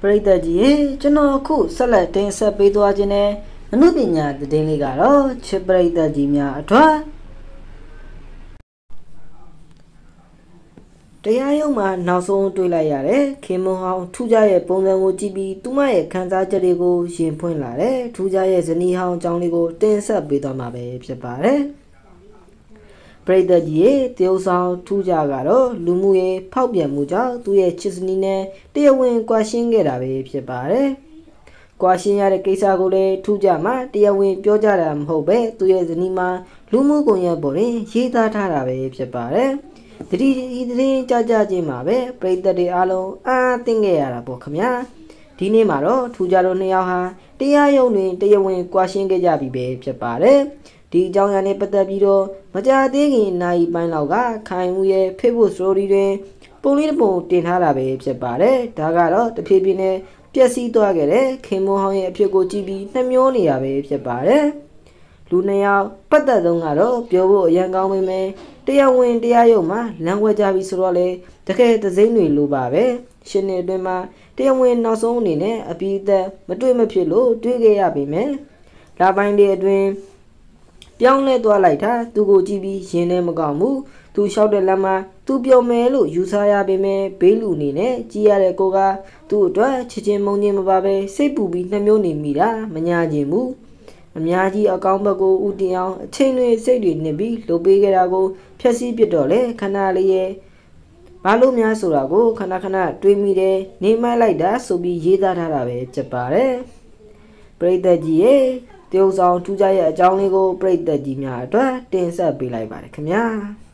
ပရိသတ်ကြီးရေကျွန်တော်အခုဆက်လက်တင်ဆက်ပေးသွားခြင်းနဲ့အနုပညာသတင်းလေးကတော့ချစ်ပရိသတ်ကြီးများအတွက်တရားရုံးမှာနောက်ဆုံးတွေ့လိုက်ရတယ်ခင်မွန်ဟောင်းထူးခြားရဲ့ပုံစံကိုကြည့်ပြီးသူမရဲ့ခံစားချက်တွေကိုရင်ဖွင့်လာတယ်ထူးခြားရဲ့ဇနီးဟောင်းအကြောင်းလေးကိုတင်ဆက်ပေးသွားမှာပဲဖြစ်ပါတယ် ပရိသတ်ကြီးရဲ့တရုတ်ဆောင်ထူးကြကတော့လူမှုရေးဖောက်ပြန်မှုကြောင့်သူ့ရဲ့ချစ်စနီးနဲ့တရားဝင်ကွာရှင်းခဲ့တာပဲဖြစ်ပါတယ်။ကွာရှင်းရတဲ့ကိစ္စကိုလည်းထူးကြမှာတရားဝင်ပြောကြတာမဟုတ်ပဲသူ့ရဲ့ဇနီးမှာလူမှုကွန်ရက်ပေါ်တွင်ရေးသားထားတာပဲဖြစ်ပါတယ်။တတိဒီသတင်းကြကြချင်းမှာပဲပရိသတ်တွေအားလုံးအာသင်ခဲ့ရတာပေါ့ခင်ဗျာ။ဒီနေ့မှာတော့ထူးကြတို့နှစ်ယောက်ဟာတရားရုံးတွင်တရားဝင်ကွာရှင်းခဲ့ကြပြီပဲဖြစ်ပါတယ်။ ဒီအကြောင်းအရာနဲ့ပတ်သက်ပြီးတော့မကြာသေးခင်နိုင်ပိုင်းလောက်ကခိုင်မှုရဲ့ Facebook Story တွင်ပုံလေးတစ်ပုံတင်ထားတာပဲဖြစ်ပါတယ်။ဒါကတော့တဖြည်းဖြည်းနဲ့ပျက်စီးသွားခဲ့တဲ့ခင်မွန်ဟောင်းရဲ့အဖြစ်ကိုကြည့်ပြီးနှမျောနေရပဲဖြစ်ပါတယ်။လူနှစ်ယောက်ပတ်သက်ဆုံးကတော့ပြောဖို့အရန်ကောင်းပေမဲ့တရားဝင်တရားရုံမှာလမ်းဝဲကြပြီဆိုတော့လေတကယ်သစိမ့်တွေလိုပါပဲ။ရှင်နေအတွင်းမှာတရားဝင်နောက်ဆုံးအနေနဲ့အပိသက်မတွေ့မဖြစ်လို့တွေးခဲ့ရပေမဲ့လာပိုင်းတွေအတွင်း ပြောင်းလဲသွားလိုက်တာသူကိုကြည့်ပြီးရင်ထဲမကောက်ဘူးသူလျှောက်တဲ့လမ်းမှာသူပြောမယ်လို့ယူဆရပေမဲ့ဘေးလူအနေနဲ့ကြည်ရတဲ့ကိုကသူ့အတွက်ချစ်ချင်းမုန်းချင်းမပါပဲစိတ်ပူပြီးနှမျိုးနေမိတာမညာခြင်းဘူးအများကြီးအကောင်းဘက်ကိုဥတင်အောင်အချိန်တွေစိတ်တွေနစ်ပြီးလှုပ်ပေးခဲ့တာကိုဖျက်ဆီးပစ်တော့လေခဏလေးရဲ့ဘာလို့များဆိုတာကိုခဏခဏတွေးမိတယ်နေမိုက်လိုက်တာဆိုပြီးရေးသားထားတာပဲဖြစ်ပါတယ်ပရိသတ်ကြီးရဲ့ တရုတ်ဆောင်ထူးခြားရဲ့အကြောင်းလေးကိုပြည်သက်ကြီးများအတွက်တင်ဆက်ပေးလိုက်ပါတယ်ခင်ဗျာ။